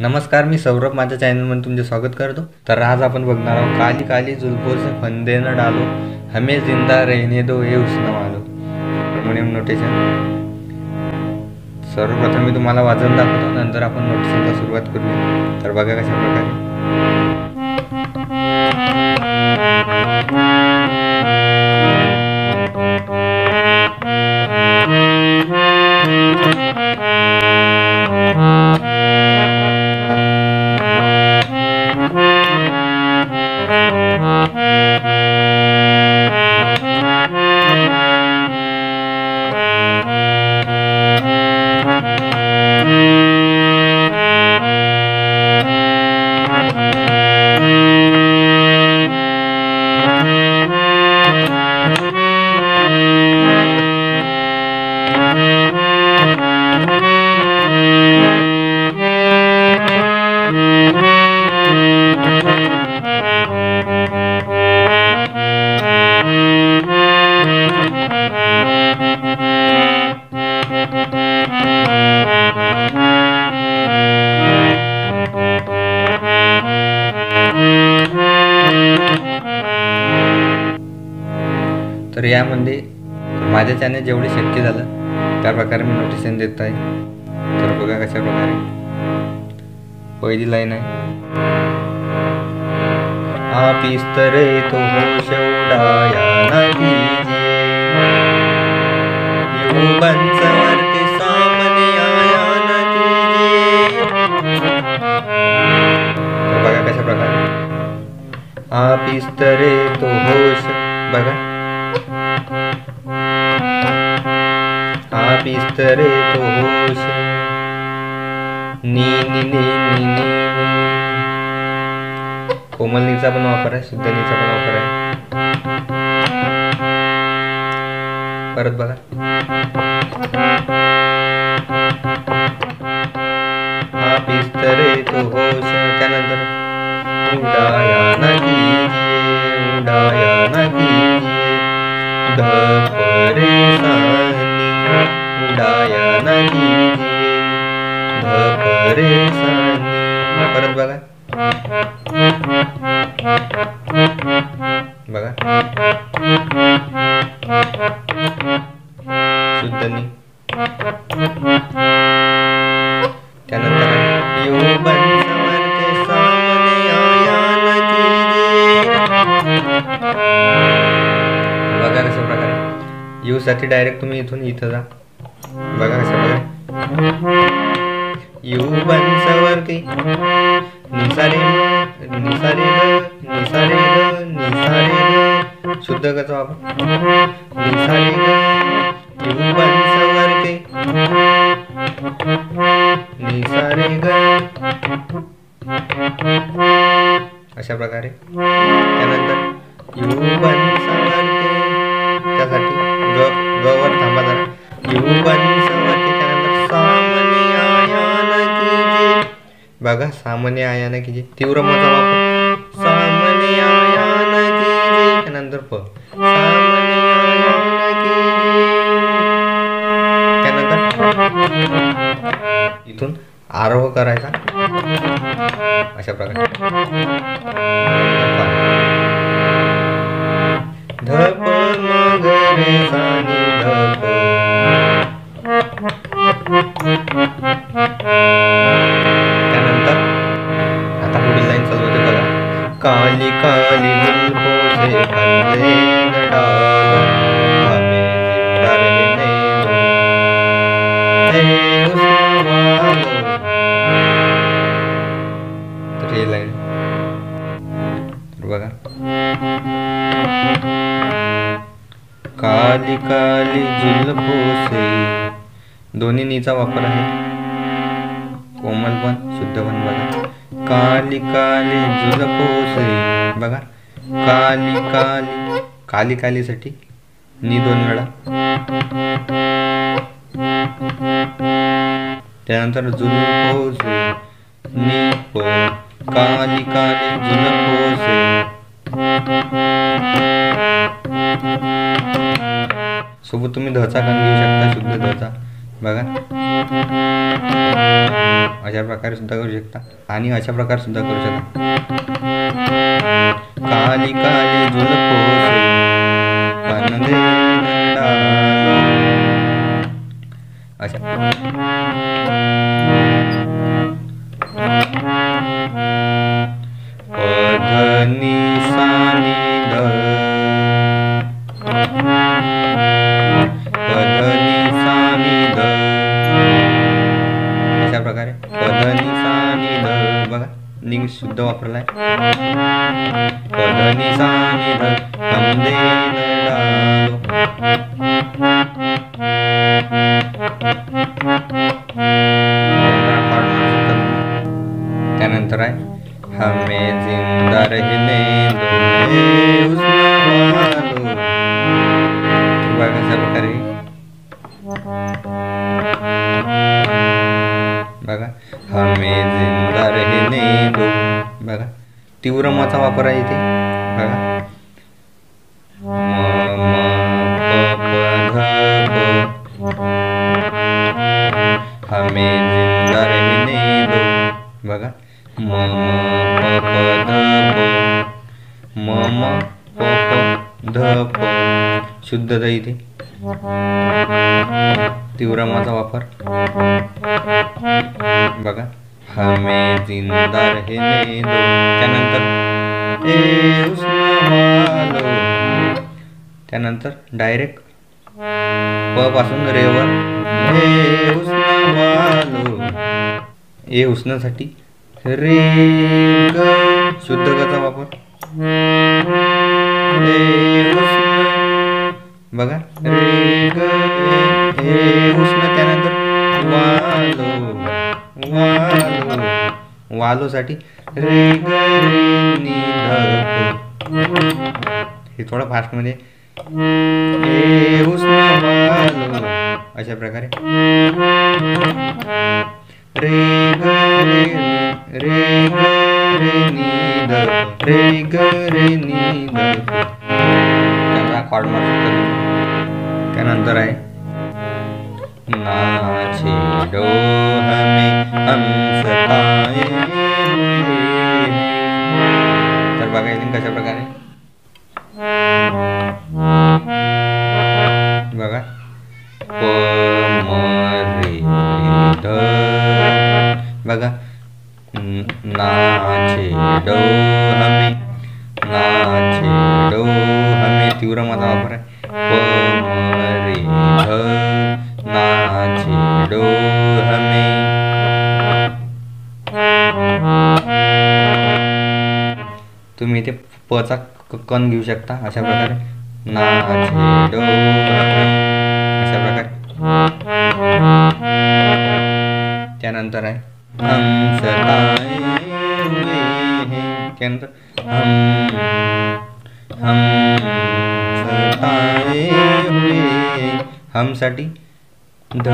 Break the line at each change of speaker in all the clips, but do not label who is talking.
नमस्कार मी सौरभ. माझ्या चॅनलमध्ये तुमचे स्वागत करतो. तर आज आपण बघणार आहोत काली काली जुल्फो से फंदे न डालो हमे जिंदा रहने दो हे उसनं वालो. हार्मोनियम नोटेशन सर्वप्रथम मी तुम्हाला वाजवून दाखवतो नंतर आपण नोटेशनला सुरुवात करूया. तर बघा कशा प्रकारे. यामध्ये माझ्या जेवढे शक्य झालं त्या प्रकारे मी नोटिशन देत आहे. तर बघा कशा प्रकारे. पहिली लाईन आहे. आप इस तो सामने आया बघा कशा प्रकारे. आप इस तो आप इस तरह तो होश नी नी नी नी नी नी कोमल नीचा पण वापर आहे शुद्ध नीचा पण वापर आहे परत बघा आप इस तरह तो होश त्यानंतर उडाया न कीजिए उडाया न कीजिए ध परेशानी उडाया परत बघा. बघा. शुद्ध त्यानंतर सामने बघा कशा प्रकारे. यू साठी डायरेक्ट तुम्ही इथून इथं जा. बघा कशा प्रकारे यू बन सवर के निसारे निसारे ग निसारे ग निसारे ग शुद्ध कसा वापर निसारे ग यू बन सवर के निसारे ग अशा प्रकारे त्यानंतर यू बन सवरते त्यासाठी ग गवर थांबा बघा सामान्य सामने आयान की बघा तीव्र मजा वापर. सामान्य आयान कीजिए त्यानंतर प. त्यानंतर इथून आरोह करायचा. अशा प्रकारे. धप. मग रे त्यानंतर आता पुढील लाईन चालू होते बघा. काली काली लाईन. बघा. काली काली जुल्फो से दोन्ही नीचा वापर आहे. कोमल पण शुद्ध पण बघा. काली काली जुल्फो बघा. काली काली. काली कालीसाठी नी दोन वेळा. त्यानंतर जुल्फो से नी पो. काली काली जुल्फो सोबत तुम्ही धचा कान घेऊ शकता शुद्ध धचा बघा. अशा प्रकारे सुद्धा करू शकता. आणि अशा प्रकारे सुद्धा करू शकता. काली काली जुलफोस अशा. त्यानंतर आहे हमें जिंदा रहने बघा बघा हमें जिंदा रहने दो बघा तीव्र माचा वापर आहे इथे बघा म प प ध प शुद्ध शुद्धता इथे तीव्र वापर. बघा. हमे जिंदा रहने दो. त्यानंतर ए हुस्न त्यानंतर डायरेक्ट प पासून रेवर. हे हुस्न ए उष्णासाठी रे ग शुद्ध गचा वापर. बघा रे ग ए उष्ण त्यानंतर वालो वालो वालोसाठी रे ग रे नि हे थोडं फास्टमध्ये ए उष्ण वालो अशा प्रकारे रे ग रे नि- रे ग रे नि ध प. रे ग रे नि ध प. त्याला कॉर्ड मारू शकता तुम्ही. त्यानंतर आहे ना छेडो हमें हम सताए हुए हैं. तर बघा इथे कशा प्रकारे तुम्ही इथे पचा क- कण घेऊ शकता अशा प्रकारे. ना अशा प्रकारे. त्यानंतर आहे हम सताए हैं. त्यानंतर हम हम सताए हुए हमसाठी ध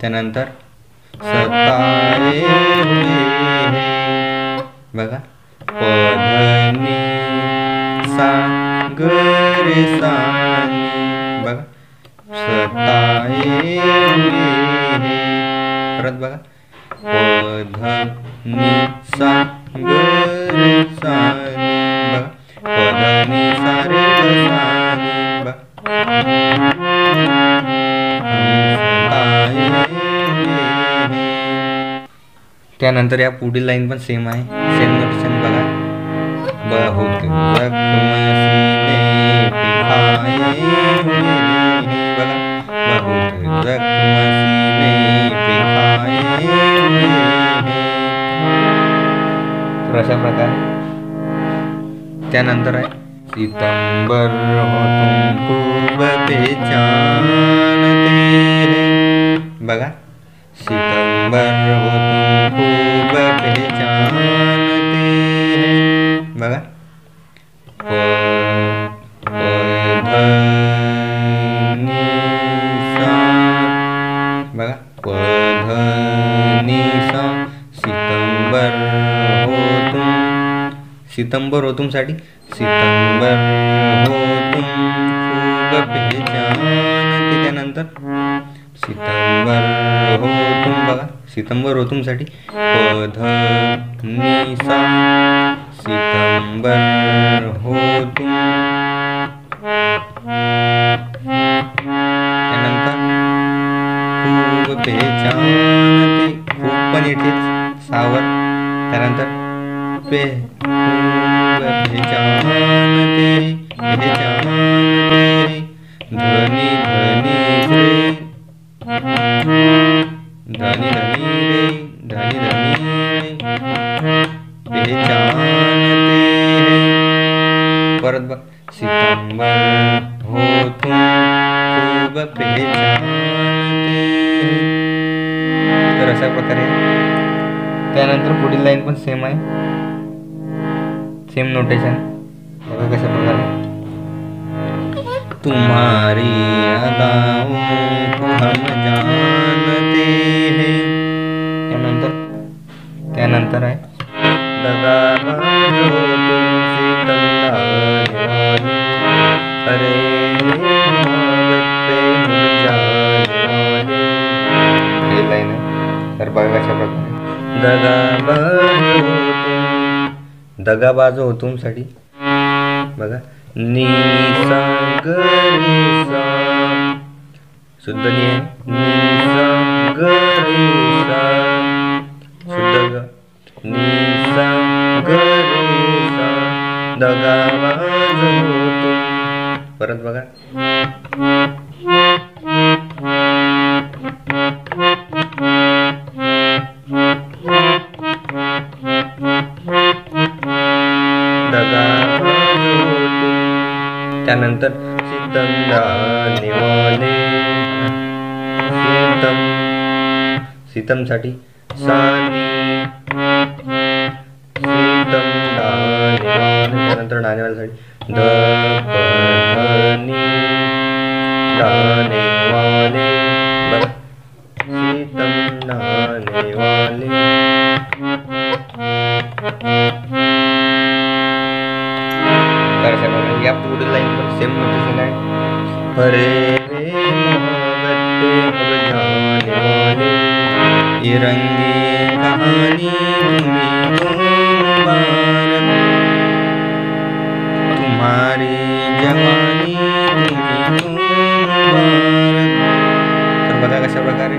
त्यानंतर सताए हुए हैं बघा पधनी सा ग रे सा नि. बघा सताए हुए हैं परत बघा पधनी सा त्यानंतर या पुढील लाईन पण सेम आहे. सेम नोटेशन बघा. बहुत जख्म सीने पिखाए हुए हैं बघा बहुत जख्म सीने पिखाए हुए हैं तर अशा प्रकारे त्यानंतर आहे सितंबर हो तुम खूब पहचानते हैं बघा सितंबर हो तुम खूब पहचानते हैं बघा बघा प सितंबर हो तुम सितंबर हो तुमसाठी सितंबर हो तुम खूप पहचान त्यानंतर सितंबर हो तुमसाठी? पध नि सा सितंबर हो तुम त्यानंतर खूप पहचान ते खूप पण येतेच सावर त्यानंतर पे अशा प्रकारे. त्यानंतर पुढील लाईन पण सेम आहे. सेम नोटेशन बघा कशा प्रकारे. तुम्हारी अदाओं हम जानते हैं. त्यानंतर त्यानंतर आहे. दगाबाज हो दगाबाज हो तुमसाठी. बघा. नी ग शुद्ध नी आहे. ग शुद्ध ग. नी ग दगाबाज परत बघा. तुम त्यानंतर सितंदा निवाले सीतम सीतमसाठी ये रंगी कहानी तुम्हारी जवानी तर बघा कशा प्रकारे.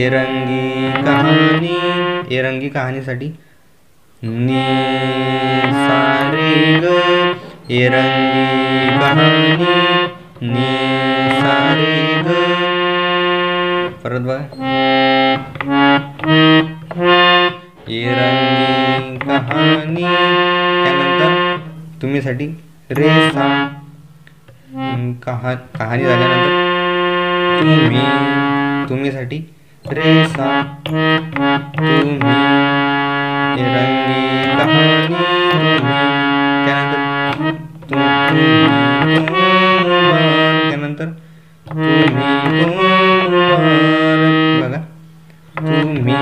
ए रंगी कहानी ए रंगी कहाणीसाठी. नी सारे ग. ये रंगी कहानी नी सारे ग. परत बघा. ये रंगी कहानी त्यानंतर तुम्हीसाठी रे सा कहा कहाणी झाल्यानंतर तुम्ही तुम्हीसाठी रे सा तुम्ही ये रंगी कहानी तुम्ही त्यानंतर त्यानंतर तुम्ही बघा. तुम्ही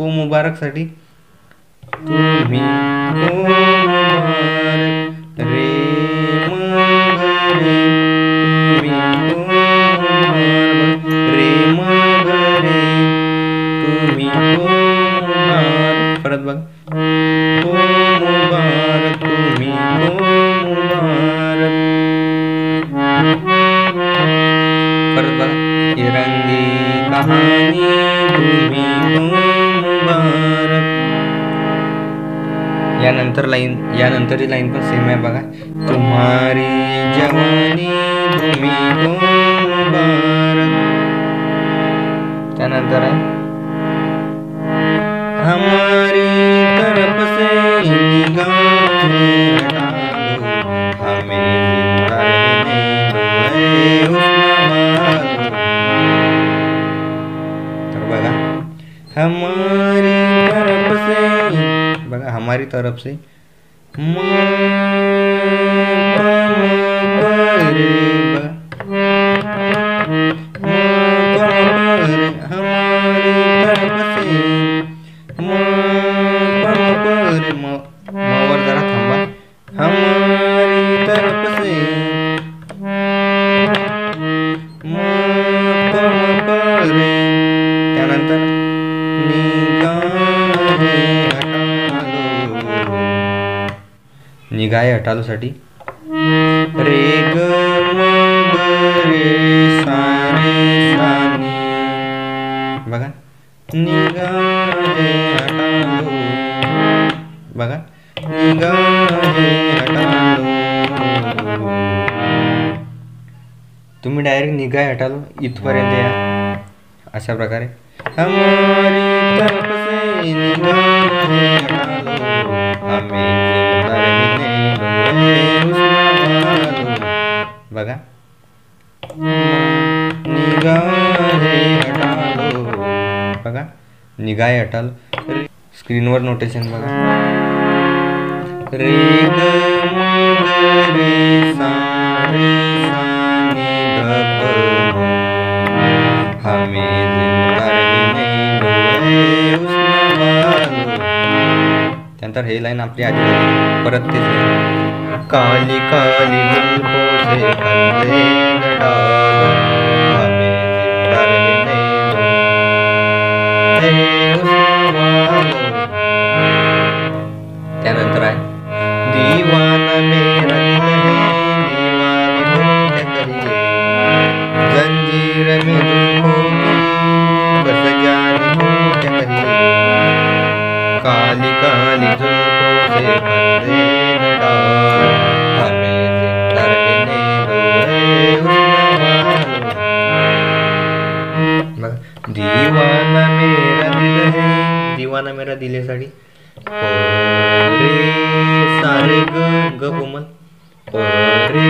को मुबारक को मुबारकसाठी तुम्ही यानंतरची लाईन पण सेम आहे बघा तुम्हारी जवानी तुम्ही को मुबारक। त्यानंतर आहे हमारी तरफ से निगाहें हटा दो। हमें जिंदा रहने दो ऐ हुस्न तर बघा हमारी तरफ से बघा हमारी तरफ से निगाय रे ग रे सा रे सा नी. बघा. नि ग रे हटालो बघा. नि ग रे हटालो तुम्ही डायरेक्ट निगाह हटालो इथपर्यंत या. अशा प्रकारे. हमारी तरफ से बघा. निगाहें हटा बघा. निगाय हटा स्क्रीनवर नोटेशन बघा. रे ग रे सा रे सा हमें नंतर हे लाईन आपली आधी परत तेच काली काली हमें दीवाना मेरा रे सारे ग ग कोमल. रे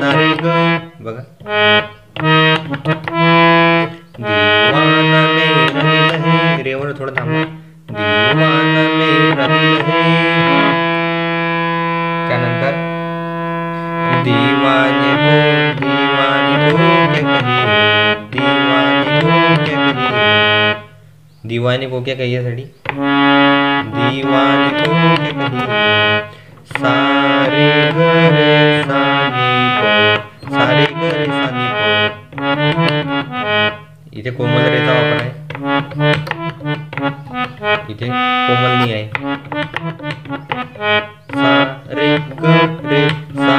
सारे ग. बघा. रेवर थोडं थांबा. त्यानंतर दीवाने को को दिवाने को क्या कहिए साठी को क्या कहिए सारे गरे सानी सारे गरे सानी इथे कोमल रेचा वापर आहे. इथे कोमल नाही आहे. सा रे ग रे सा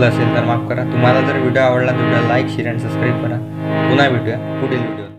चुकलं असेल तर माफ करा. तुम्हाला जर व्हिडिओ आवडला तर व्हिडिओ लाईक शेअर आणि सबस्क्राईब करा. पुन्हा भेटूया. पुढील व्हिडिओ